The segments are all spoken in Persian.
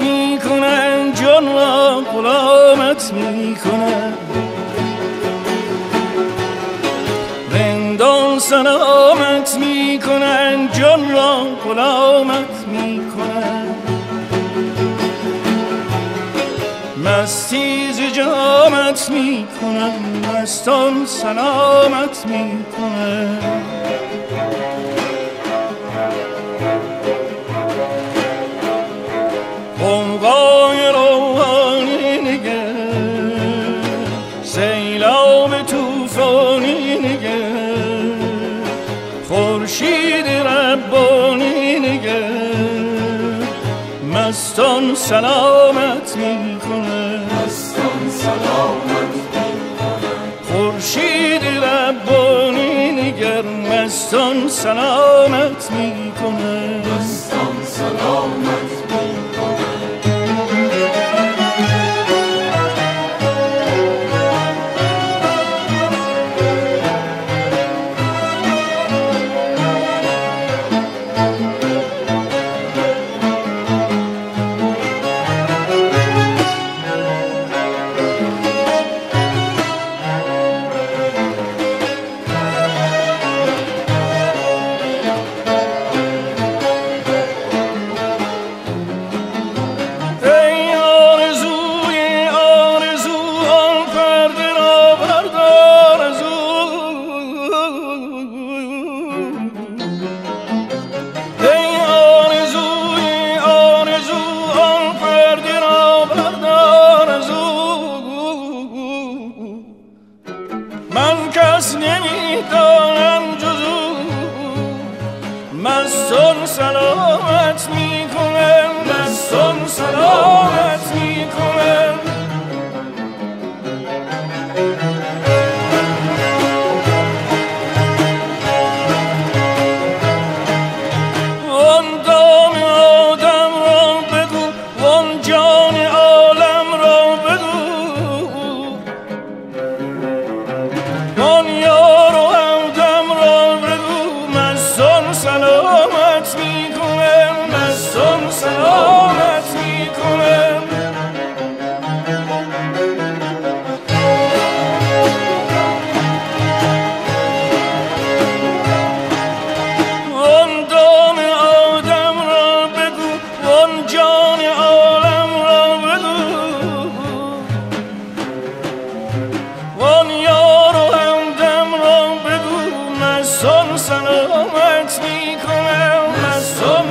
می‌کنن جان را غلامت می‌کنن. رندان سلامت می‌کنن جان را غلامت می‌کنن. مستی ز جامت می‌کنن مستان سلامت می‌کنن. قوقای روحانی نگر سیلاب توفانی نگر خورشید ربانی نگر مستان سلامت می‌کنه مستان سلامت خورشید ربانی نگر مستان سلامت می‌کنه مستان سلامت مستان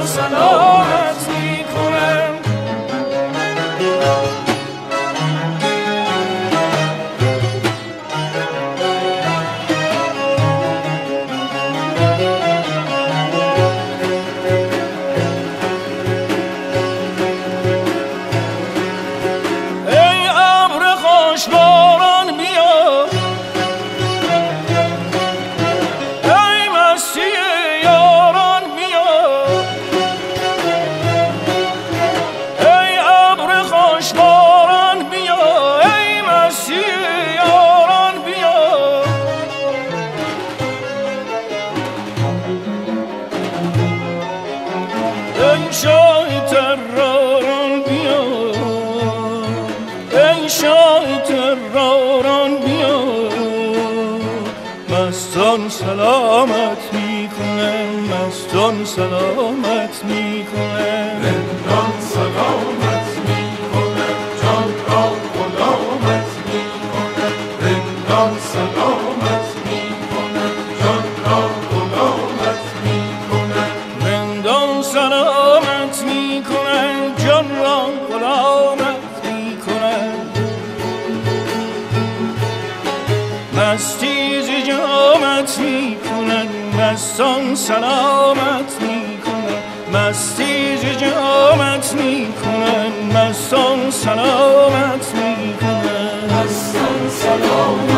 مستان سلامت می‌کنم مستان سلامت می‌کنم رندان سلامت می‌کنه جان را غلامت می‌کنه. رندان سلامت مستی ز جامت می‌کنن مستان سلامت می‌کنن مستی ز جامت می‌کنن مستان سلامت می‌کنن مستان سلامت